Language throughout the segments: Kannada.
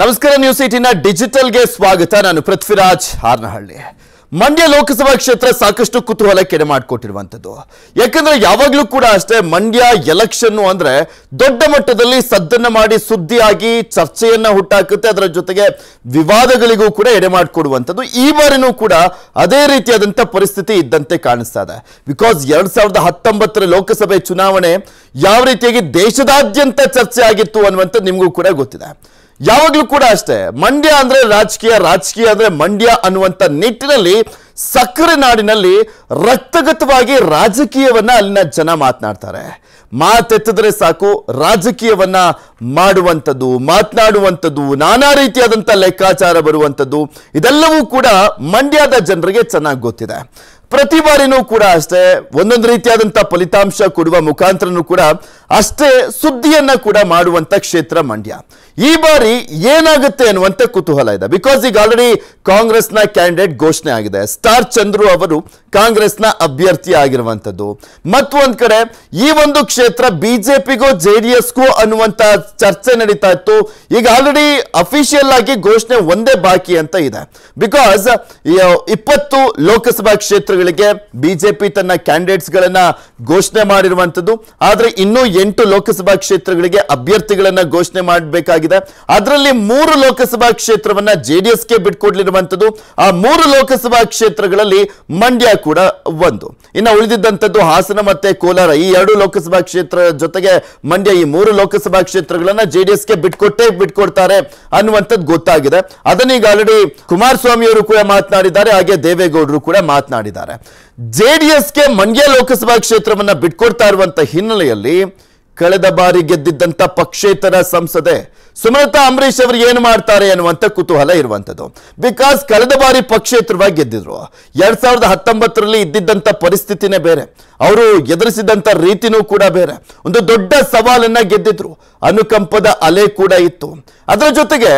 ನಮಸ್ಕಾರ ನ್ಯೂಸ್ ಏಟಿನ ಡಿಜಿಟಲ್ಗೆ ಸ್ವಾಗತ. ನಾನು ಪೃಥ್ವಿರಾಜ್ ಹಾರ್ನಹಳ್ಳಿ ಮಂಡ್ಯ ಲೋಕಸಭಾ ಕ್ಷೇತ್ರ ಸಾಕಷ್ಟು ಕುತೂಹಲ ಕೆರೆ ಮಾಡಿಕೊಟ್ಟಿರುವಂಥದ್ದು. ಯಾಕಂದ್ರೆ ಯಾವಾಗಲೂ ಕೂಡ ಅಷ್ಟೇ ಮಂಡ್ಯ ಎಲೆಕ್ಷನ್ ಅಂದ್ರೆ ದೊಡ್ಡ ಮಟ್ಟದಲ್ಲಿ ಸದ್ದನ್ನ ಮಾಡಿ ಸುದ್ದಿಯಾಗಿ ಚರ್ಚೆಯನ್ನ ಹುಟ್ಟಾಕುತ್ತೆ. ಅದರ ಜೊತೆಗೆ ವಿವಾದಗಳಿಗೂ ಕೂಡ ಎಡೆ ಮಾಡಿಕೊಡುವಂಥದ್ದು. ಈ ಬಾರಿನೂ ಕೂಡ ಅದೇ ರೀತಿಯಾದಂಥ ಪರಿಸ್ಥಿತಿ ಇದ್ದಂತೆ ಕಾಣಿಸ್ತಾ ಇದೆ. ಬಿಕಾಸ್ ಎರಡ್ ಸಾವಿರದ ಹತ್ತೊಂಬತ್ತರ ಲೋಕಸಭೆ ಚುನಾವಣೆ ಯಾವ ರೀತಿಯಾಗಿ ದೇಶದಾದ್ಯಂತ ಚರ್ಚೆ ಆಗಿತ್ತು ಅನ್ನುವಂಥದ್ದು ನಿಮಗೂ ಕೂಡ ಗೊತ್ತಿದೆ. ಯಾವಾಗಲೂ ಕೂಡ ಅಷ್ಟೇ, ಮಂಡ್ಯ ಅಂದ್ರೆ ರಾಜಕೀಯ ರಾಜಕೀಯ ಅಂದ್ರೆ ಮಂಡ್ಯ ಅನ್ನುವಂಥ ನಿಟ್ಟಿನಲ್ಲಿ ಸಕ್ಕರೆ ನಾಡಿನಲ್ಲಿ ರಕ್ತಗತವಾಗಿ ರಾಜಕೀಯವನ್ನ ಅಲ್ಲಿನ ಜನ ಮಾತನಾಡ್ತಾರೆ. ಮಾತೆತ್ತಿದ್ರೆ ಸಾಕು, ರಾಜಕೀಯವನ್ನ ಮಾಡುವಂಥದ್ದು, ಮಾತನಾಡುವಂಥದ್ದು, ನಾನಾ ರೀತಿಯಾದಂಥ ಲೆಕ್ಕಾಚಾರ ಬರುವಂಥದ್ದು, ಇದೆಲ್ಲವೂ ಕೂಡ ಮಂಡ್ಯದ ಜನರಿಗೆ ಚೆನ್ನಾಗಿ ಗೊತ್ತಿದೆ. ಪ್ರತಿ ಬಾರಿನೂ ಕೂಡ ಅಷ್ಟೇ, ಒಂದೊಂದು ರೀತಿಯಾದಂಥ ಫಲಿತಾಂಶ ಕೊಡುವ ಮುಖಾಂತರನೂ ಕೂಡ ಅಷ್ಟೇ ಸುದ್ದಿಯನ್ನ ಕೂಡ ಮಾಡುವಂತ ಕ್ಷೇತ್ರ ಮಂಡ್ಯ. ಈ ಬಾರಿ ಏನಾಗುತ್ತೆ ಅನ್ನುವಂತ ಕುತೂಹಲ ಇದೆ. ಬಿಕಾಸ್ ಈಗ ಆಲ್ರೆಡಿ ಕಾಂಗ್ರೆಸ್ನ ಕ್ಯಾಂಡಿಡೇಟ್ ಘೋಷಣೆ ಆಗಿದೆ. ಸ್ಟಾರ್ ಚಂದ್ರು ಅವರು ಕಾಂಗ್ರೆಸ್ನ ಅಭ್ಯರ್ಥಿ ಆಗಿರುವಂಥದ್ದು. ಮತ್ತೊಂದ್ ಕಡೆ ಈ ಒಂದು ಕ್ಷೇತ್ರ ಬಿಜೆಪಿಗೋ ಜೆ ಡಿ ಎಸ್ಗೂ ಅನ್ನುವಂತ ಚರ್ಚೆ ನಡೀತಾ ಇತ್ತು. ಈಗ ಆಲ್ರೆಡಿ ಅಫಿಷಿಯಲ್ ಆಗಿ ಘೋಷಣೆ ಒಂದೇ ಬಾಕಿ ಅಂತ ಇದೆ. ಬಿಕಾಸ್ ಇಪ್ಪತ್ತು ಲೋಕಸಭಾ ಕ್ಷೇತ್ರಗಳಿಗೆ ಬಿಜೆಪಿ ತನ್ನ ಕ್ಯಾಂಡಿಡೇಟ್ಸ್ ಗಳನ್ನ ಘೋಷಣೆ ಮಾಡಿರುವಂತದ್ದು ಆದ್ರೆ ಇನ್ನೂ ಎಂಟು ಲೋಕಸಭಾ ಕ್ಷೇತ್ರಗಳಿಗೆ ಅಭ್ಯರ್ಥಿಗಳನ್ನ ಘೋಷಣೆ ಮಾಡಬೇಕಾಗಿದೆ. ಅದರಲ್ಲಿ ಮೂರು ಲೋಕಸಭಾ ಕ್ಷೇತ್ರವನ್ನ ಜೆಡಿಎಸ್ಗೆ ಬಿಟ್ಕೊಡ್ಲಿರುವಂತದ್ದು ಆ ಮೂರು ಲೋಕಸಭಾ ಕ್ಷೇತ್ರಗಳಲ್ಲಿ ಮಂಡ್ಯ ಕೂಡ ಒಂದು. ಇನ್ನು ಉಳಿದಿದ್ದಂಥದ್ದು ಹಾಸನ ಮತ್ತೆ ಕೋಲಾರ. ಈ ಎರಡು ಲೋಕಸಭಾ ಕ್ಷೇತ್ರ ಜೊತೆಗೆ ಮಂಡ್ಯ ಈ ಮೂರು ಲೋಕಸಭಾ ಕ್ಷೇತ್ರಗಳನ್ನ ಜೆಡಿಎಸ್ಗೆ ಬಿಟ್ಕೊಟ್ಟೇ ಬಿಟ್ಕೊಡ್ತಾರೆ ಅನ್ನುವಂಥದ್ದು ಗೊತ್ತಾಗಿದೆ. ಅದನ್ನೀಗ ಆಲ್ರೆಡಿ ಕುಮಾರಸ್ವಾಮಿ ಅವರು ಕೂಡ ಮಾತನಾಡಿದ್ದಾರೆ. ಹಾಗೆ ದೇವೇಗೌಡರು ಕೂಡ ಮಾತನಾಡಿದ್ದಾರೆ. ಜೆಡಿಎಸ್ಗೆ ಮಂಡ್ಯ ಲೋಕಸಭಾ ಕ್ಷೇತ್ರವನ್ನ ಬಿಟ್ಕೊಡ್ತಾ ಇರುವಂತ ಹಿನ್ನೆಲೆಯಲ್ಲಿ ಕಳೆದ ಬಾರಿ ಗೆದ್ದಿದ್ದಂತ ಪಕ್ಷೇತರ ಸಂಸದೆ ಸುಮಲತಾ ಅಂಬರೀಶ್ ಅವರು ಏನು ಮಾಡ್ತಾರೆ ಅನ್ನುವಂಥ ಕುತೂಹಲ ಇರುವಂಥದ್ದು ಬಿಕಾಸ್ ಕಳೆದ ಬಾರಿ ಪಕ್ಷೇತರವಾಗಿ ಗೆದ್ದಿದ್ರು. ಎರಡ್ ಸಾವಿರದ ಹತ್ತೊಂಬತ್ತರಲ್ಲಿ ಇದ್ದಿದ್ದಂಥ ಪರಿಸ್ಥಿತಿನೇ ಬೇರೆ. ಅವರು ಎದುರಿಸಿದಂಥ ರೀತಿನೂ ಕೂಡ ಬೇರೆ. ಒಂದು ದೊಡ್ಡ ಸವಾಲನ್ನ ಗೆದ್ದಿದ್ರು. ಅನುಕಂಪದ ಅಲೆ ಕೂಡ ಇತ್ತು. ಅದರ ಜೊತೆಗೆ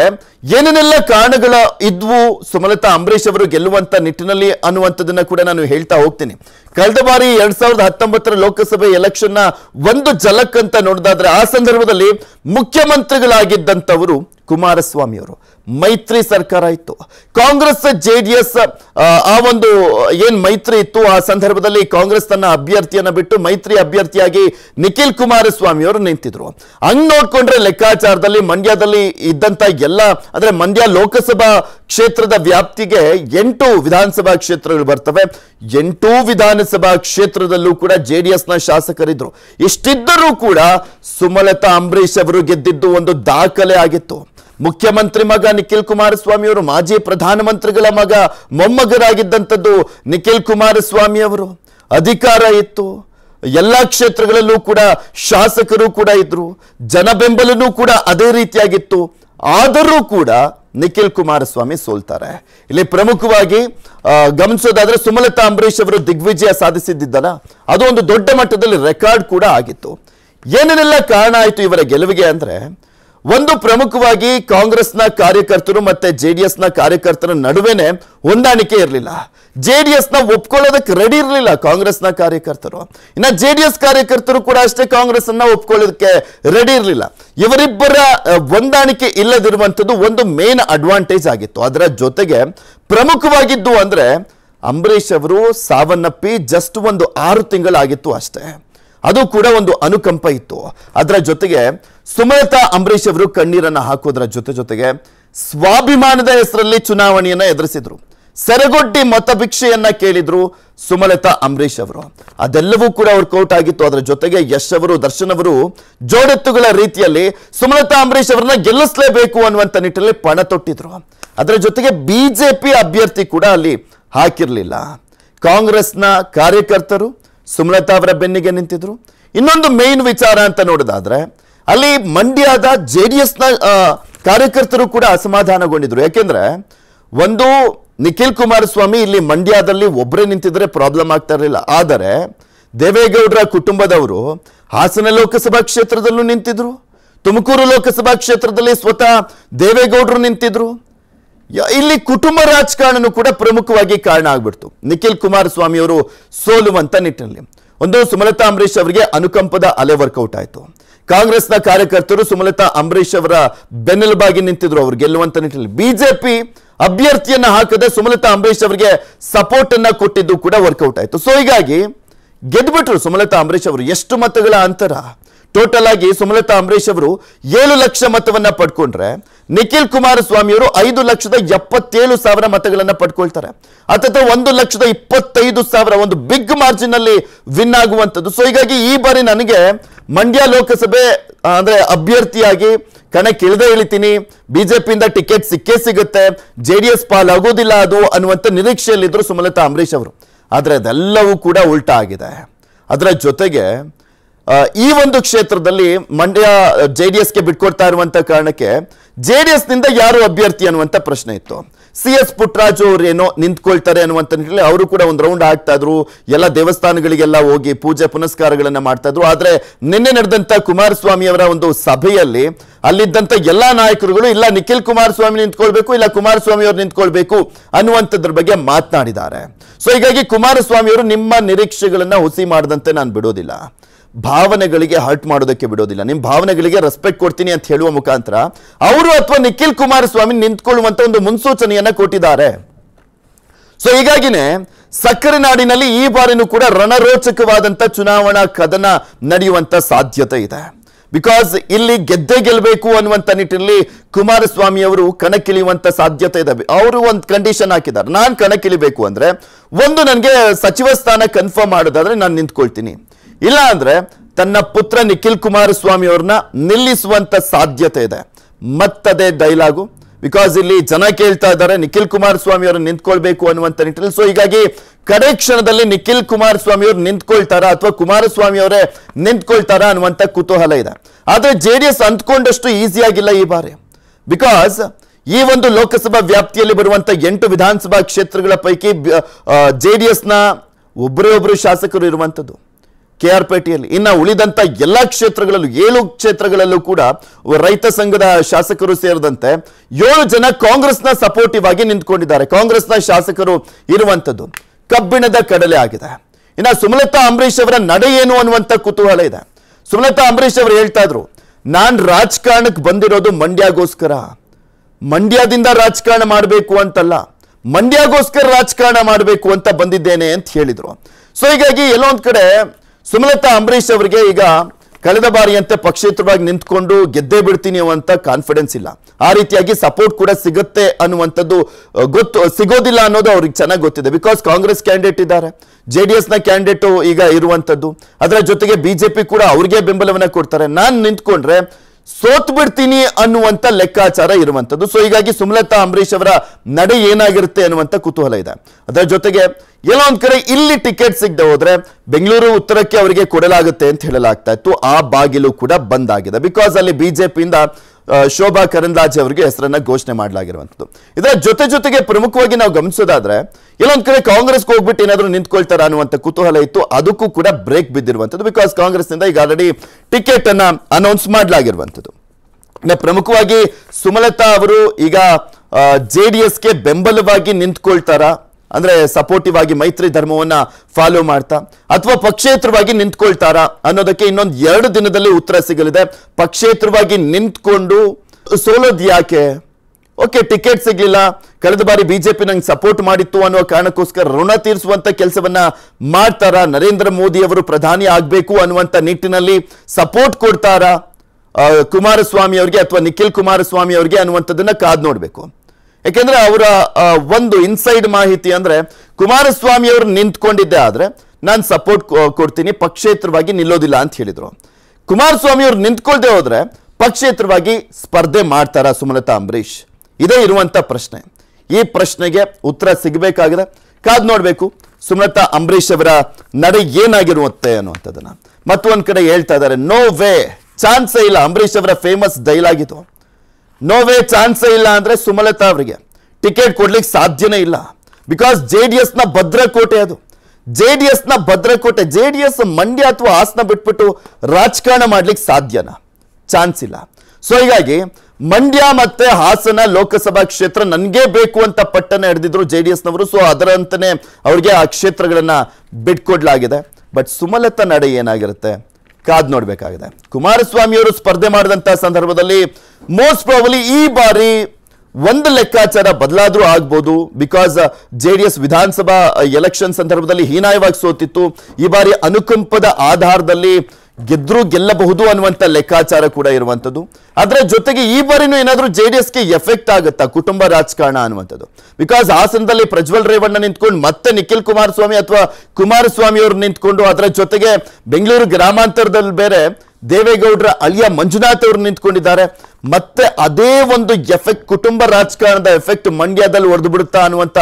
ಏನೇನೆಲ್ಲ ಕಾರಣಗಳ ಇದ್ವು ಸುಮಲತಾ ಅಂಬರೀಶ್ ಅವರು ಗೆಲ್ಲುವಂತ ನಿಟ್ಟಿನಲ್ಲಿ ಅನ್ನುವಂಥದ್ದನ್ನ ಕೂಡ ನಾನು ಹೇಳ್ತಾ ಹೋಗ್ತೀನಿ. ಕಳೆದ ಬಾರಿ ಎರಡ್ ಸಾವಿರದ ಹತ್ತೊಂಬತ್ತರ ಲೋಕಸಭೆ ಎಲೆಕ್ಷನ್ನ ಒಂದು ಜಲಕ್ ಅಂತ ನೋಡಿದಾದ್ರೆ ಆ ಸಂದರ್ಭದಲ್ಲಿ ಮುಖ್ಯಮಂತ್ರಿಗಳಾಗಿದ್ದಂಥವರು ಕುಮಾರಸ್ವಾಮಿ ಅವರು ಮೈತ್ರಿ ಸರ್ಕಾರ ಇತ್ತು. ಕಾಂಗ್ರೆಸ್, ಜೆ ಡಿ ಎಸ್, ಆ ಒಂದು, ಏನ್ ಮೈತ್ರಿ ಇತ್ತು, ಆ ಸಂದರ್ಭದಲ್ಲಿ ಕಾಂಗ್ರೆಸ್ ತನ್ನ ಅಭ್ಯರ್ಥಿಯನ್ನ ಬಿಟ್ಟು ಮೈತ್ರಿ ಅಭ್ಯರ್ಥಿಯಾಗಿ ನಿಖಿಲ್ ಕುಮಾರಸ್ವಾಮಿ ಅವರು ನಿಂತಿದ್ರು. ಹಂಗ್ ನೋಡ್ಕೊಂಡ್ರೆ ಲೆಕ್ಕಾಚಾರದಲ್ಲಿ ಮಂಡ್ಯದಲ್ಲಿ ಇದ್ದಂತ ಎಲ್ಲ, ಅಂದ್ರೆ ಮಂಡ್ಯ ಲೋಕಸಭಾ ಕ್ಷೇತ್ರದ ವ್ಯಾಪ್ತಿಗೆ ಎಂಟು ವಿಧಾನಸಭಾ ಕ್ಷೇತ್ರಗಳು ಬರ್ತವೆ. ಎಂಟು ವಿಧಾನಸಭಾ ಕ್ಷೇತ್ರದಲ್ಲೂ ಕೂಡ ಜೆ ಡಿ ಎಸ್ನ ಶಾಸಕರಿದ್ರು. ಇಷ್ಟಿದ್ದರೂ ಕೂಡ ಸುಮಲತಾ ಅಂಬರೀಶ್ ಅವರು ಗೆದ್ದಿದ್ದು ಒಂದು ದಾಖಲೆ ಆಗಿತ್ತು. ಮುಖ್ಯಮಂತ್ರಿ ಮಗ ನಿಖಿಲ್ ಕುಮಾರಸ್ವಾಮಿ ಅವರು, ಮಾಜಿ ಪ್ರಧಾನಮಂತ್ರಿಗಳ ಮಗ ಮೊಮ್ಮಗರಾಗಿದ್ದಂಥದ್ದು ನಿಖಿಲ್ ಕುಮಾರಸ್ವಾಮಿ ಅವರು. ಅಧಿಕಾರ ಇತ್ತು. ಎಲ್ಲ ಕ್ಷೇತ್ರಗಳಲ್ಲೂ ಕೂಡ ಶಾಸಕರು ಕೂಡ ಇದ್ರು. ಜನ ಬೆಂಬಲನೂ ಕೂಡ ಅದೇ ರೀತಿಯಾಗಿತ್ತು. ಆದರೂ ಕೂಡ ನಿಖಿಲ್ ಕುಮಾರಸ್ವಾಮಿ ಸೋಲ್ತಾರೆ. ಇಲ್ಲಿ ಪ್ರಮುಖವಾಗಿ ಗಮನಿಸೋದಾದ್ರೆ ಸುಮಲತಾ ಅಂಬರೀಶ್ ಅವರು ದಿಗ್ವಿಜಯ ಸಾಧಿಸಿದ್ದಲ್ಲ ಅದು ಒಂದು ದೊಡ್ಡ ಮಟ್ಟದಲ್ಲಿ ರೆಕಾರ್ಡ್ ಕೂಡ ಆಗಿತ್ತು. ಏನೇನೆಲ್ಲ ಕಾರಣ ಆಯಿತು ಇವರ ಗೆಲುವಿಗೆ ಅಂದ್ರೆ ಒಂದು ಪ್ರಮುಖವಾಗಿ ಕಾಂಗ್ರೆಸ್ನ ಕಾರ್ಯಕರ್ತರು ಮತ್ತೆ ಜೆ ಡಿ ಎಸ್ನ ಕಾರ್ಯಕರ್ತರ ನಡುವೆನೆ ಹೊಂದಾಣಿಕೆ ಇರಲಿಲ್ಲ. ಜೆ ಡಿ ಎಸ್ನ ಒಪ್ಕೊಳ್ಳೋದಕ್ಕೆ ರೆಡಿ ಇರಲಿಲ್ಲ ಕಾಂಗ್ರೆಸ್ನ ಕಾರ್ಯಕರ್ತರು. ಇನ್ನು ಜೆ ಡಿ ಎಸ್ ಕಾರ್ಯಕರ್ತರು ಕೂಡ ಅಷ್ಟೇ ಕಾಂಗ್ರೆಸ್ ಅನ್ನ ಒಪ್ಕೊಳ್ಳೋದಕ್ಕೆ ರೆಡಿ ಇರಲಿಲ್ಲ. ಇವರಿಬ್ಬರ ಹೊಂದಾಣಿಕೆ ಇಲ್ಲದಿರುವಂಥದ್ದು ಒಂದು ಮೇನ್ ಅಡ್ವಾಂಟೇಜ್ ಆಗಿತ್ತು. ಅದರ ಜೊತೆಗೆ ಪ್ರಮುಖವಾಗಿದ್ದು ಅಂದರೆ ಅಂಬರೀಷ್ ಅವರು ಸಾವನ್ನಪ್ಪಿ ಜಸ್ಟ್ ಒಂದು ಆರು ತಿಂಗಳಾಗಿತ್ತು ಅಷ್ಟೇ. ಅದು ಕೂಡ ಒಂದು ಅನುಕಂಪ ಇತ್ತು. ಅದರ ಜೊತೆಗೆ ಸುಮಲತಾ ಅಂಬರೀಶ್ ಅವರು ಕಣ್ಣೀರನ್ನ ಹಾಕೋದ್ರ ಜೊತೆ ಜೊತೆಗೆ ಸ್ವಾಭಿಮಾನದ ಹೆಸರಲ್ಲಿ ಚುನಾವಣೆಯನ್ನ ಎದುರಿಸಿದ್ರು. ಸೆರಗೊಡ್ಡಿ ಮತಭಿಕ್ಷೆಯನ್ನ ಕೇಳಿದ್ರು ಸುಮಲತಾ ಅಂಬರೀಶ್ ಅವರು. ಅದೆಲ್ಲವೂ ಕೂಡ ವರ್ಕೌಟ್ ಆಗಿತ್ತು. ಅದರ ಜೊತೆಗೆ ಯಶ್ ಅವರು, ದರ್ಶನ್ ಅವರು ಜೋಡೆತ್ತುಗಳ ರೀತಿಯಲ್ಲಿ ಸುಮಲತಾ ಅಂಬರೀಶ್ ಅವರನ್ನ ಗೆಲ್ಲಿಸಲೇಬೇಕು ಅನ್ನುವಂತ ನಿಟ್ಟಿನಲ್ಲಿ ಪಣ ತೊಟ್ಟಿದ್ರು. ಅದರ ಜೊತೆಗೆ ಬಿಜೆಪಿ ಅಭ್ಯರ್ಥಿ ಕೂಡ ಅಲ್ಲಿ ಹಾಕಿರ್ಲಿಲ್ಲ. ಕಾಂಗ್ರೆಸ್ನ ಕಾರ್ಯಕರ್ತರು ಸುಮಲತಾ ಅವರ ಬೆನ್ನಿಗೆ ನಿಂತಿದ್ರು. ಇನ್ನೊಂದು ಮೇನ್ ವಿಚಾರ ಅಂತ ನೋಡೋದಾದ್ರೆ, ಅಲ್ಲಿ ಮಂಡ್ಯದ ಜೆ ಡಿ ಎಸ್ನ ಕಾರ್ಯಕರ್ತರು ಕೂಡ ಅಸಮಾಧಾನಗೊಂಡಿದ್ರು. ಯಾಕೆಂದ್ರೆ, ಒಂದು ನಿಖಿಲ್ ಕುಮಾರಸ್ವಾಮಿ ಇಲ್ಲಿ ಮಂಡ್ಯದಲ್ಲಿ ಒಬ್ಬರೇ ನಿಂತಿದ್ರೆ ಪ್ರಾಬ್ಲಮ್ ಆಗ್ತಾ ಇರಲಿಲ್ಲ. ಆದರೆ, ದೇವೇಗೌಡರ ಕುಟುಂಬದವರು ಹಾಸನ ಲೋಕಸಭಾ ಕ್ಷೇತ್ರದಲ್ಲೂ ನಿಂತಿದ್ರು. ತುಮಕೂರು ಲೋಕಸಭಾ ಕ್ಷೇತ್ರದಲ್ಲಿ ಸ್ವತಃ ದೇವೇಗೌಡರು ನಿಂತಿದ್ರು. ಇಲ್ಲಿ ಕುಟುಂಬ ರಾಜಕಾರಣನೂ ಕೂಡ ಪ್ರಮುಖವಾಗಿ ಕಾರಣ ಆಗ್ಬಿಡ್ತು. ನಿಖಿಲ್ ಕುಮಾರಸ್ವಾಮಿ ಅವರು ಸೋಲುವಂತ ನಿಟ್ಟಿನಲ್ಲಿ. ಒಂದು ಸುಮಲತಾ ಅಂಬರೀಶ್ ಅವರಿಗೆ ಅನುಕಂಪದ ಅಲೆ ವರ್ಕೌಟ್ ಆಯಿತು. ಕಾಂಗ್ರೆಸ್ನ ಕಾರ್ಯಕರ್ತರು ಸುಮಲತಾ ಅಂಬರೀಶ್ ಅವರ ಬೆನ್ನೆಲುಬಾಗಿ ನಿಂತಿದ್ರು, ಅವ್ರು ಗೆಲ್ಲುವಂತ ನಿಟ್ಟಿನಲ್ಲಿ. ಬಿಜೆಪಿ ಅಭ್ಯರ್ಥಿಯನ್ನ ಹಾಕದೆ ಸುಮಲತಾ ಅಂಬರೀಶ್ ಅವರಿಗೆ ಸಪೋರ್ಟ್ ಅನ್ನ ಕೊಟ್ಟಿದ್ದು ಕೂಡ ವರ್ಕೌಟ್ ಆಯಿತು. ಸೊ ಹೀಗಾಗಿ ಗೆದ್ಬಿಟ್ರು ಸುಮಲತಾ ಅಂಬರೀಶ್ ಅವರು. ಎಷ್ಟು ಮತಗಳ ಅಂತರ? ಟೋಟಲ್ ಆಗಿ ಸುಮಲತಾ ಅಂಬರೀಶ್ ಅವರು ಏಳು ಲಕ್ಷ ಮತವನ್ನ ಪಡ್ಕೊಂಡ್ರೆ, ನಿಖಿಲ್ ಕುಮಾರಸ್ವಾಮಿ ಅವರು ಐದು ಲಕ್ಷದ ಎಪ್ಪತ್ತೇಳು ಸಾವಿರ ಮತಗಳನ್ನ ಪಡ್ಕೊಳ್ತಾರೆ. ಅಥವಾ ಒಂದು ಲಕ್ಷದ ಇಪ್ಪತ್ತೈದು ಸಾವಿರ ಒಂದು ಬಿಗ್ ಮಾರ್ಜಿನ್ ಅಲ್ಲಿ ವಿನ್ ಆಗುವಂಥದ್ದು. ಸೊ ಹೀಗಾಗಿ ಈ ಬಾರಿ ನನಗೆ ಮಂಡ್ಯ ಲೋಕಸಭೆ ಅಂದ್ರೆ ಅಭ್ಯರ್ಥಿಯಾಗಿ ಕಣಕ್ಕಿಳಿದೇ ಇಳಿತೀನಿ. ಬಿಜೆಪಿಯಿಂದ ಟಿಕೆಟ್ ಸಿಕ್ಕೇ ಸಿಗುತ್ತೆ. ಜೆ ಡಿ ಎಸ್ ಪಾಲಾಗೋದಿಲ್ಲ ಅದು ಅನ್ನುವಂಥ ನಿರೀಕ್ಷೆಯಲ್ಲಿದ್ರು ಸುಮಲತಾ ಅಂಬರೀಶ್ ಅವರು. ಆದರೆ ಅದೆಲ್ಲವೂ ಕೂಡ ಉಲ್ಟಾ ಆಗಿದೆ. ಅದರ ಜೊತೆಗೆ ಈ ಒಂದು ಕ್ಷೇತ್ರದಲ್ಲಿ ಮಂಡ್ಯ ಜೆ ಡಿ ಎಸ್ಗೆ ಬಿಟ್ಕೊಡ್ತಾ ಇರುವಂತ ಕಾರಣಕ್ಕೆ ಜೆ ಡಿ ಎಸ್ನಿಂದ ಯಾರು ಅಭ್ಯರ್ಥಿ ಅನ್ನುವಂಥ ಪ್ರಶ್ನೆ ಇತ್ತು. ಸಿ ಎಸ್ ಪುಟ್ರಾಜು ಅವ್ರು ಏನೋ ನಿಂತ್ಕೊಳ್ತಾರೆ ಅನ್ನುವಂತ ನಿಟ್ಟಿನಲ್ಲಿ ಅವರು ಕೂಡ ಒಂದು ರೌಂಡ್ ಆಗ್ತಾ ಇದ್ರು. ಎಲ್ಲ ದೇವಸ್ಥಾನಗಳಿಗೆಲ್ಲ ಹೋಗಿ ಪೂಜೆ ಪುನಸ್ಕಾರಗಳನ್ನು ಮಾಡ್ತಾ ಇದ್ರು. ಆದ್ರೆ ನಿನ್ನೆ ನಡೆದಂತ ಕುಮಾರಸ್ವಾಮಿ ಅವರ ಒಂದು ಸಭೆಯಲ್ಲಿ ಅಲ್ಲಿದ್ದಂತ ಎಲ್ಲಾ ನಾಯಕರುಗಳು, ಇಲ್ಲ ನಿಖಿಲ್ ಕುಮಾರಸ್ವಾಮಿ ನಿಂತ್ಕೊಳ್ಬೇಕು, ಇಲ್ಲ ಕುಮಾರಸ್ವಾಮಿ ಅವರು ನಿಂತ್ಕೊಳ್ಬೇಕು ಅನ್ನುವಂಥದ್ರ ಬಗ್ಗೆ ಮಾತನಾಡಿದ್ದಾರೆ. ಸೊ ಹೀಗಾಗಿ ಕುಮಾರಸ್ವಾಮಿ ಅವರು ನಿಮ್ಮ ನಿರೀಕ್ಷೆಗಳನ್ನ ಹುಸಿ ಮಾಡದಂತೆ ನಾನು ಬಿಡೋದಿಲ್ಲ. ಭಾವನೆಗಳಿಗೆ ಹರ್ಟ್ ಮಾಡೋದಕ್ಕೆ ಬಿಡೋದಿಲ್ಲ. ನಿಮ್ಮ ಭಾವನೆಗಳಿಗೆ ರೆಸ್ಪೆಕ್ಟ್ ಕೊಡ್ತೀನಿ ಅಂತ ಹೇಳುವ ಮುಖಾಂತರ ಅವರು ಅಥವಾ ನಿಖಿಲ್ ಕುಮಾರಸ್ವಾಮಿ ನಿಂತ್ಕೊಳ್ಳುವಂಥ ಒಂದು ಮುನ್ಸೂಚನೆಯನ್ನ ಕೊಟ್ಟಿದ್ದಾರೆ. ಸೊ ಹೀಗಾಗಿನೇ ಸಕ್ಕರೆ ನಾಡಿನಲ್ಲಿ ಈ ಬಾರಿನೂ ಕೂಡ ರಣರೋಚಕವಾದಂತ ಚುನಾವಣಾ ಕದನ ನಡೆಯುವಂತ ಸಾಧ್ಯತೆ ಇದೆ. ಬಿಕಾಸ್ ಇಲ್ಲಿ ಗೆದ್ದೇ ಗೆಲ್ಲಬೇಕು ಅನ್ನುವಂತ ನಿಟ್ಟಿನಲ್ಲಿ ಕುಮಾರಸ್ವಾಮಿ ಅವರು ಕಣಕ್ಕಿಳಿಯುವಂತ ಸಾಧ್ಯತೆ ಇದೆ. ಅವರು ಒಂದು ಕಂಡೀಷನ್ ಹಾಕಿದ್ದಾರೆ. ನಾನು ಕಣಕ್ಕಿಳಿಬೇಕು ಅಂದ್ರೆ, ಒಂದು ನನಗೆ ಸಚಿವ ಸ್ಥಾನ ಕನ್ಫರ್ಮ್ ಮಾಡೋದಾದರೆ ನಾನು ನಿಂತ್ಕೊಳ್ತೀನಿ. ಇಲ್ಲ ಅಂದ್ರೆ ತನ್ನ ಪುತ್ರ ನಿಖಿಲ್ ಕುಮಾರಸ್ವಾಮಿ ಅವ್ರನ್ನ ನಿಲ್ಲಿಸುವಂತ ಸಾಧ್ಯತೆ ಇದೆ. ಮತ್ತದೇ ಡೈಲಾಗು ಬಿಕಾಸ್ ಇಲ್ಲಿ ಜನ ಕೇಳ್ತಾ ಇದ್ದಾರೆ, ನಿಖಿಲ್ ಕುಮಾರಸ್ವಾಮಿ ಅವರು ನಿಂತ್ಕೊಳ್ಬೇಕು ಅನ್ನುವಂತ ನಿಟ್ಟಿನಲ್ಲಿ. ಸೊ ಹೀಗಾಗಿ ಕಡೆ ಕ್ಷಣದಲ್ಲಿ ನಿಖಿಲ್ ಕುಮಾರಸ್ವಾಮಿ ಅವರು ನಿಂತ್ಕೊಳ್ತಾರಾ ಅಥವಾ ಕುಮಾರಸ್ವಾಮಿ ಅವರೇ ನಿಂತ್ಕೊಳ್ತಾರಾ ಅನ್ನುವಂತ ಕುತೂಹಲ ಇದೆ. ಆದ್ರೆ ಜೆ ಡಿ ಎಸ್ ಅಂದ್ಕೊಂಡಷ್ಟು ಈಸಿಯಾಗಿಲ್ಲ ಈ ಬಾರಿ. ಬಿಕಾಸ್ ಈ ಒಂದು ಲೋಕಸಭಾ ವ್ಯಾಪ್ತಿಯಲ್ಲಿ ಬರುವಂತ ಎಂಟು ವಿಧಾನಸಭಾ ಕ್ಷೇತ್ರಗಳ ಪೈಕಿ ಜೆ ಡಿ ಎಸ್ನ ಒಬ್ಬರೇ ಒಬ್ಬರು ಶಾಸಕರು ಇರುವಂಥದ್ದು ಕೆ ಆರ್ ಪೇಟೆಯಲ್ಲಿ ಇನ್ನು ಉಳಿದಂತ ಎಲ್ಲ ಕ್ಷೇತ್ರಗಳಲ್ಲೂ, ಏಳು ಕ್ಷೇತ್ರಗಳಲ್ಲೂ ಕೂಡ ರೈತ ಸಂಘದ ಶಾಸಕರು ಸೇರಿದಂತೆ ಏಳು ಜನ ಕಾಂಗ್ರೆಸ್ನ ಸಪೋರ್ಟಿವ್ ಆಗಿ ನಿಂತ್ಕೊಂಡಿದ್ದಾರೆ. ಕಾಂಗ್ರೆಸ್ನ ಶಾಸಕರು ಇರುವಂಥದ್ದು ಕಬ್ಬಿಣದ ಕಡಲೆ ಆಗಿದೆ. ಇನ್ನು ಸುಮಲತಾ ಅಂಬರೀಶ್ ಅವರ ನಡೆ ಏನು ಅನ್ನುವಂತ ಕುತೂಹಲ ಇದೆ. ಸುಮಲತಾ ಅಂಬರೀಶ್ ಅವರು ಹೇಳ್ತಾ ಇದ್ರು, ನಾನ್ ರಾಜಕಾರಣಕ್ಕೆ ಬಂದಿರೋದು ಮಂಡ್ಯಗೋಸ್ಕರ. ಮಂಡ್ಯದಿಂದ ರಾಜಕಾರಣ ಮಾಡಬೇಕು ಅಂತಲ್ಲ, ಮಂಡ್ಯಗೋಸ್ಕರ ರಾಜಕಾರಣ ಮಾಡಬೇಕು ಅಂತ ಬಂದಿದ್ದೇನೆ ಅಂತ ಹೇಳಿದ್ರು. ಸೊ ಹೀಗಾಗಿ ಎಲ್ಲೋ ಒಂದ್ ಕಡೆ ಸುಮಲತಾ ಅಂಬರೀಷ್ ಅವರಿಗೆ ಈಗ ಕಳೆದ ಬಾರಿಯಂತೆ ಪಕ್ಷೇತರವಾಗಿ ನಿಂತ್ಕೊಂಡು ಗೆದ್ದೇ ಬಿಡ್ತೀನಿ ಅನ್ನುವಂಥ ಕಾನ್ಫಿಡೆನ್ಸ್ ಇಲ್ಲ. ಆ ರೀತಿಯಾಗಿ ಸಪೋರ್ಟ್ ಕೂಡ ಸಿಗುತ್ತೆ ಅನ್ನುವಂಥದ್ದು ಗೊತ್ತು, ಸಿಗೋದಿಲ್ಲ ಅನ್ನೋದು ಅವ್ರಿಗೆ ಚೆನ್ನಾಗಿ ಗೊತ್ತಿದೆ. ಬಿಕಾಸ್ ಕಾಂಗ್ರೆಸ್ ಕ್ಯಾಂಡಿಡೇಟ್ ಇದ್ದಾರೆ. ಜೆ ಡಿ ಎಸ್ನ ಕ್ಯಾಂಡಿಡೇಟು ಈಗ ಇರುವಂಥದ್ದು. ಅದರ ಜೊತೆಗೆ ಬಿಜೆಪಿ ಕೂಡ ಅವ್ರಿಗೆ ಬೆಂಬಲವನ್ನು ಕೊಡ್ತಾರೆ. ನಾನು ನಿಂತ್ಕೊಂಡ್ರೆ ಸೋತ್ ಬಿಡ್ತೀನಿ ಅನ್ನುವಂತ ಲೆಕ್ಕಾಚಾರ ಇರುವಂತದ್ದು ಸೊ ಹೀಗಾಗಿ ಸುಮಲತಾ ಅಂಬರೀಶ್ ಅವರ ನಡೆ ಏನಾಗಿರುತ್ತೆ ಅನ್ನುವಂತ ಕುತೂಹಲ ಇದೆ. ಅದರ ಜೊತೆಗೆ ಎಲ್ಲೋ ಒಂದ್ ಕಡೆ ಇಲ್ಲಿ ಟಿಕೆಟ್ ಸಿಗದೆ ಹೋದ್ರೆ ಬೆಂಗಳೂರು ಉತ್ತರಕ್ಕೆ ಅವರಿಗೆ ಕೊಡಲಾಗುತ್ತೆ ಅಂತ ಹೇಳಲಾಗ್ತಾ ಇತ್ತು. ಆ ಬಾಗಿಲು ಕೂಡ ಬಂದ್ ಆಗಿದೆ. ಬಿಕಾಸ್ ಅಲ್ಲಿ ಬಿಜೆಪಿಯಿಂದ ಶೋಭಾ ಕರಂದ್ಲಾಜೆ ಅವರಿಗೆ ಹೆಸರನ್ನ ಘೋಷಣೆ ಮಾಡಲಾಗಿರುವಂಥದ್ದು. ಇದರ ಜೊತೆ ಜೊತೆಗೆ ಪ್ರಮುಖವಾಗಿ ನಾವು ಗಮನಿಸೋದಾದ್ರೆ ಎಲ್ಲೊಂದ್ ಕಡೆ ಕಾಂಗ್ರೆಸ್ಗೆ ಹೋಗ್ಬಿಟ್ಟು ಏನಾದರೂ ನಿಂತ್ಕೊಳ್ತಾರ ಅನ್ನುವಂಥ ಕುತೂಹಲ ಇತ್ತು, ಅದಕ್ಕೂ ಕೂಡ ಬ್ರೇಕ್ ಬಿದ್ದಿರುವಂಥದ್ದು. ಬಿಕಾಸ್ ಕಾಂಗ್ರೆಸ್ನಿಂದ ಈಗ ಆಲ್ರೆಡಿ ಟಿಕೆಟ್ ಅನ್ನ ಅನೌನ್ಸ್ ಮಾಡಲಾಗಿರುವಂಥದ್ದು. ಪ್ರಮುಖವಾಗಿ ಸುಮಲತಾ ಅವರು ಈಗ ಜೆ ಡಿ ಎಸ್ಗೆ ಬೆಂಬಲವಾಗಿ ನಿಂತ್ಕೊಳ್ತಾರಾ? ಅಂದ್ರೆ ಸಪೋರ್ಟಿವ್ ಆಗಿ ಮೈತ್ರಿ ಧರ್ಮವನ್ನ ಫಾಲೋ ಮಾಡ್ತಾ, ಅಥವಾ ಪಕ್ಷೇತರವಾಗಿ ನಿಂತ್ಕೊಳ್ತಾರಾ ಅನ್ನೋದಕ್ಕೆ ಇನ್ನೊಂದು ಎರಡು ದಿನದಲ್ಲಿ ಉತ್ತರ ಸಿಗಲಿದೆ. ಪಕ್ಷೇತರವಾಗಿ ನಿಂತ್ಕೊಂಡು ಸೋಲೋದ್ ಯಾಕೆ? ಓಕೆ ಟಿಕೆಟ್ ಸಿಗ್ಲಿಲ್ಲ. ಕಳೆದ ಬಾರಿ ಬಿಜೆಪಿ ನಂಗೆ ಸಪೋರ್ಟ್ ಮಾಡಿತ್ತು ಅನ್ನೋ ಕಾರಣಕ್ಕೋಸ್ಕರ ಋಣ ತೀರಿಸುವಂತ ಕೆಲಸವನ್ನ ಮಾಡ್ತಾರಾ? ನರೇಂದ್ರ ಮೋದಿ ಅವರು ಪ್ರಧಾನಿ ಆಗ್ಬೇಕು ಅನ್ನುವಂತ ನಿಟ್ಟಿನಲ್ಲಿ ಸಪೋರ್ಟ್ ಕೊಡ್ತಾರಾ? ಕುಮಾರಸ್ವಾಮಿ ಅವರಿಗೆ ಅಥವಾ ನಿಖಿಲ್ ಕುಮಾರಸ್ವಾಮಿ ಅವರಿಗೆ ಅನ್ನುವಂಥದ್ದನ್ನ ಕಾದ್ ನೋಡ್ಬೇಕು. ಯಾಕೆಂದ್ರೆ ಅವರ ಒಂದು ಇನ್ಸೈಡ್ ಮಾಹಿತಿ ಅಂದ್ರೆ ಕುಮಾರಸ್ವಾಮಿ ಅವರು ನಿಂತ್ಕೊಂಡಿದ್ದೆ ಆದ್ರೆ ನಾನು ಸಪೋರ್ಟ್ ಕೊಡ್ತೀನಿ, ಪಕ್ಷೇತರವಾಗಿ ನಿಲ್ಲೋದಿಲ್ಲ ಅಂತ ಹೇಳಿದ್ರು. ಕುಮಾರಸ್ವಾಮಿ ಅವರು ನಿಂತ್ಕೊಳ್ದೆ ಹೋದ್ರೆ ಪಕ್ಷೇತರವಾಗಿ ಸ್ಪರ್ಧೆ ಮಾಡ್ತಾರಾ ಸುಮಲತಾ ಅಂಬರೀಶ್ ಇದೇ ಇರುವಂತ ಪ್ರಶ್ನೆ. ಈ ಪ್ರಶ್ನೆಗೆ ಉತ್ತರ ಸಿಗಬೇಕಾಗಿದೆ. ಕಾದ್ ನೋಡ್ಬೇಕು, ಸುಮಲತಾ ಅಂಬರೀಷ್ ಅವರ ನಡೆ ಏನಾಗಿರುವಂತೆ ಅನ್ನುವಂಥದ್ದನ್ನ. ಮತ್ತೊಂದ್ ಕಡೆ ಹೇಳ್ತಾ ಇದ್ದಾರೆ ನೋ ವೇ ಚಾನ್ಸೇ ಇಲ್ಲ, ಅಂಬರೀಷ್ ಅವರ ಫೇಮಸ್ ಡೈಲಾಗ್ ಇದು ನೋ ವೇ ಚಾನ್ಸೇ ಇಲ್ಲ ಅಂದರೆ ಸುಮಲತಾ ಅವರಿಗೆ. ಟಿಕೆಟ್ ಕೊಡ್ಲಿಕ್ಕೆ ಸಾಧ್ಯನೇ ಇಲ್ಲ. ಬಿಕಾಸ್ ಜೆ ಡಿ ಎಸ್ನ ಭದ್ರಕೋಟೆ ಅದು. ಜೆ ಡಿ ಎಸ್ನ ಭದ್ರಕೋಟೆ ಜೆ ಡಿ ಎಸ್ ಮಂಡ್ಯ ಅಥವಾ ಹಾಸನ ಬಿಟ್ಬಿಟ್ಟು ರಾಜಕಾರಣ ಮಾಡ್ಲಿಕ್ಕೆ ಸಾಧ್ಯನಾ? ಚಾನ್ಸ್ ಇಲ್ಲ. ಸೊ ಹೀಗಾಗಿ ಮಂಡ್ಯ ಮತ್ತೆ ಹಾಸನ ಲೋಕಸಭಾ ಕ್ಷೇತ್ರ ನನಗೆ ಬೇಕು ಅಂತ ಪಟ್ಟನ ಹಿಡಿದಿದ್ರು ಜೆ ಡಿ ಎಸ್ನವರು ಸೊ ಅದರಂತನೇ ಅವ್ರಿಗೆ ಆ ಕ್ಷೇತ್ರಗಳನ್ನ ಬಿಟ್ಕೊಡ್ಲಾಗಿದೆ. ಬಟ್ ಸುಮಲತಾ ನಡೆ ಏನಾಗಿರುತ್ತೆ? ಕಾದ್ ನೋಡಬೇಕಾಗಿದೆ. ಕುಮಾರಸ್ವಾಮಿ ಅವರು ಸ್ಪರ್ಧೆ ಮಾಡಿದಂತ ಸಂದರ್ಭದಲ್ಲಿ ಮೋಸ್ಟ್ ಪ್ರಾಬಲಿ ಈ ಬಾರಿ ಒಂದು ಲೆಕ್ಕಾಚಾರ ಬದಲಾದರೂ ಆಗ್ಬೋದು ಬಿಕಾಸ್ ಜೆ ಡಿ ಎಸ್ ವಿಧಾನಸಭಾ ಎಲೆಕ್ಷನ್ ಸಂದರ್ಭದಲ್ಲಿ ಹೀನಾಯವಾಗಿ ಸೋತಿತ್ತು. ಈ ಬಾರಿ ಅನುಕಂಪದ ಆಧಾರದಲ್ಲಿ ಗೆದ್ರೂ ಗೆಲ್ಲಬಹುದು ಅನ್ನುವಂಥ ಲೆಕ್ಕಾಚಾರ ಕೂಡ ಇರುವಂಥದ್ದು. ಅದರ ಜೊತೆಗೆ ಈ ಬಾರಿನೂ ಏನಾದರೂ ಜೆ ಡಿ ಎಸ್ಗೆ ಎಫೆಕ್ಟ್ ಆಗುತ್ತಾ? ಕುಟುಂಬ ರಾಜಕಾರಣ ಅನ್ನುವಂಥದ್ದು. ಬಿಕಾಸ್ ಹಾಸನದಲ್ಲಿ ಪ್ರಜ್ವಲ್ ರೇವಣ್ಣ ನಿಂತ್ಕೊಂಡು ಮತ್ತೆ ನಿಖಿಲ್ ಕುಮಾರಸ್ವಾಮಿ ಅಥವಾ ಕುಮಾರಸ್ವಾಮಿ ಅವರು ನಿಂತ್ಕೊಂಡು ಅದರ ಜೊತೆಗೆ ಬೆಂಗಳೂರು ಗ್ರಾಮಾಂತರದಲ್ಲಿ ಬೇರೆ ದೇವೇಗೌಡರ ಅಳಿಯ ಮಂಜುನಾಥ್ ಅವರು ನಿಂತ್ಕೊಂಡಿದ್ದಾರೆ. ಮತ್ತೆ ಅದೇ ಒಂದು ಎಫೆಕ್ಟ್ ಕುಟುಂಬ ರಾಜಕಾರಣದ ಎಫೆಕ್ಟ್ ಮಂಡ್ಯದಲ್ಲಿ ಒಡೆದು ಬಿಡುತ್ತಾ ಅನ್ನುವಂತ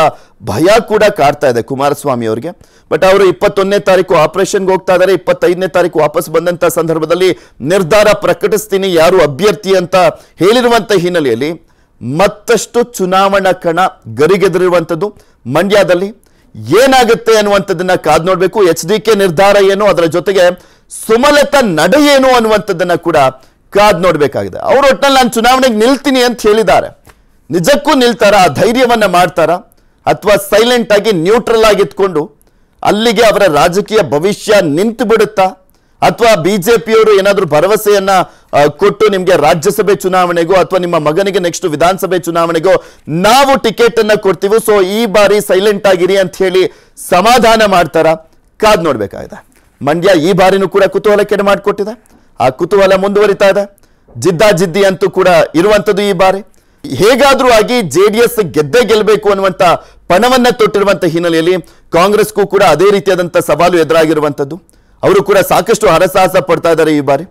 ಭಯ ಕೂಡ ಕಾಡ್ತಾ ಇದೆ ಕುಮಾರಸ್ವಾಮಿ ಅವರಿಗೆ. ಬಟ್ ಅವರು ಇಪ್ಪತ್ತೊಂದನೇ ತಾರೀಕು ಆಪರೇಷನ್ಗೆ ಹೋಗ್ತಾ ಇದ್ದಾರೆ, ಇಪ್ಪತ್ತೈದನೇ ತಾರೀಕು ವಾಪಸ್ ಬಂದಂತ ಸಂದರ್ಭದಲ್ಲಿ ನಿರ್ಧಾರ ಪ್ರಕಟಿಸ್ತೀನಿ, ಯಾರು ಅಭ್ಯರ್ಥಿ ಅಂತ ಹೇಳಿರುವಂತ ಹಿನ್ನೆಲೆಯಲ್ಲಿ ಮತ್ತಷ್ಟು ಚುನಾವಣಾ ಕಣ ಗರಿಗೆದರಿರುವಂಥದ್ದು ಮಂಡ್ಯದಲ್ಲಿ. ಏನಾಗುತ್ತೆ ಅನ್ನುವಂಥದ್ದನ್ನ ಕಾದ್ ನೋಡಬೇಕು. ಎಚ್ ನಿರ್ಧಾರ ಏನು, ಅದರ ಜೊತೆಗೆ ಸುಮಲತ ನಡೆ ಏನು ಅನ್ನುವಂಥದ್ದನ್ನ ಕೂಡ ಕಾದ್ ನೋಡ್ಬೇಕಾಗಿದೆ. ಅವ್ರ ಒಟ್ಟಿನಲ್ಲಿ ನಾನು ಚುನಾವಣೆಗೆ ನಿಲ್ತೀನಿ ಅಂತ ಹೇಳಿದ್ದಾರೆ. ನಿಜಕ್ಕೂ ನಿಲ್ತಾರ? ಆ ಧೈರ್ಯವನ್ನ ಮಾಡ್ತಾರ? ಅಥವಾ ಸೈಲೆಂಟ್ ಆಗಿ ನ್ಯೂಟ್ರಲ್ ಆಗಿ ಇದ್ಕೊಂಡು ಅಲ್ಲಿಗೆ ಅವರ ರಾಜಕೀಯ ಭವಿಷ್ಯ ನಿಂತು ಬಿಡುತ್ತಾ? ಅಥವಾ ಬಿಜೆಪಿಯವರು ಏನಾದರೂ ಭರವಸೆಯನ್ನ ಕೊಟ್ಟು ನಿಮಗೆ ರಾಜ್ಯಸಭೆ ಚುನಾವಣೆಗೂ ಅಥವಾ ನಿಮ್ಮ ಮಗನಿಗೆ ನೆಕ್ಸ್ಟ್ ವಿಧಾನಸಭೆ ಚುನಾವಣೆಗೂ ನಾವು ಟಿಕೆಟ್ ಅನ್ನ ಕೊಡ್ತೀವಿ. ಸೊ ಈ ಬಾರಿ ಸೈಲೆಂಟ್ ಆಗಿರಿ ಅಂತ ಹೇಳಿ ಸಮಾಧಾನ ಮಾಡ್ತಾರ? ಕಾದ್ ನೋಡ್ಬೇಕಾಗಿದೆ. ಮಂಡ್ಯ ಈ ಬಾರಿನೂ ಕೂಡ ಕುತೂಹಲಕ್ಕೆ ಮಾಡಿಕೊಟ್ಟಿದೆ. ಆ ಕುತೂಹಲ ಮುಂದುವರಿತಾ ಇದೆ. ಜಿದ್ದಾಜಿದ್ದಿ ಅಂತೂ ಕೂಡ ಇರುವಂಥದ್ದು ಈ ಬಾರಿ. ಹೇಗಾದ್ರೂ ಆಗಿ ಜೆ ಡಿ ಎಸ್ ಗೆದ್ದೇ ಗೆಲ್ಲಬೇಕು ಅನ್ನುವಂತ ಪಣವನ್ನ ತೊಟ್ಟಿರುವಂತ ಹಿನ್ನೆಲೆಯಲ್ಲಿ ಕಾಂಗ್ರೆಸ್ಗೂ ಕೂಡ ಅದೇ ರೀತಿಯಾದಂಥ ಸವಾಲು ಎದುರಾಗಿರುವಂಥದ್ದು ಅವರು ಕೂಡ ಸಾಕಷ್ಟು ಹರಸಾಹಸ ಪಡ್ತಾ ಇದ್ದಾರೆ ಈ ಬಾರಿ.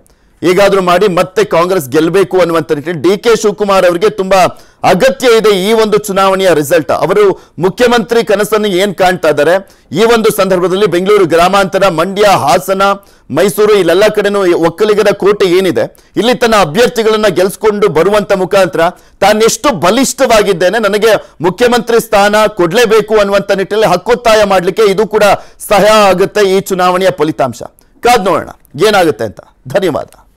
ಹೇಗಾದ್ರೂ ಮಾಡಿ ಮತ್ತೆ ಕಾಂಗ್ರೆಸ್ ಗೆಲ್ಲಬೇಕು ಅನ್ನುವಂತ ನಿಟ್ಟಿನಲ್ಲಿ ಡಿ ಕೆ ಶಿವಕುಮಾರ್ ಅವರಿಗೆ ತುಂಬಾ ಅಗತ್ಯ ಇದೆ ಈ ಒಂದು ಚುನಾವಣೆಯ ರಿಸಲ್ಟ್ ಅವರು ಮುಖ್ಯಮಂತ್ರಿ ಕನಸನ್ನು ಏನ್ ಕಾಣ್ತಾ ಇದ್ದಾರೆ? ಈ ಒಂದು ಸಂದರ್ಭದಲ್ಲಿ ಬೆಂಗಳೂರು ಗ್ರಾಮಾಂತರ, ಮಂಡ್ಯ, ಹಾಸನ, ಮೈಸೂರು, ಇಲ್ಲೆಲ್ಲ ಕಡೆನೂ ಒಕ್ಕಲಿಗರ ಕೋಟೆ ಏನಿದೆ? ಇಲ್ಲಿ ತನ್ನ ಅಭ್ಯರ್ಥಿಗಳನ್ನ ಗೆಲ್ಸ್ಕೊಂಡು ಬರುವಂತ ಮುಖಾಂತರ ತಾನೆಷ್ಟು ಬಲಿಷ್ಠವಾಗಿದ್ದೇನೆ, ನನಗೆ ಮುಖ್ಯಮಂತ್ರಿ ಸ್ಥಾನ ಕೊಡಲೇಬೇಕು ಅನ್ನುವಂತ ನಿಟ್ಟಿನಲ್ಲಿ ಹಕ್ಕೊತ್ತಾಯ ಮಾಡಲಿಕ್ಕೆ ಇದು ಕೂಡ ಸಹಾಯ ಆಗುತ್ತೆ ಈ ಚುನಾವಣೆಯ ಫಲಿತಾಂಶ. ಕಾದ್ ನೋಡೋಣ, ಏನಾಗುತ್ತೆ ಅಂತ. ಧನ್ಯವಾದ.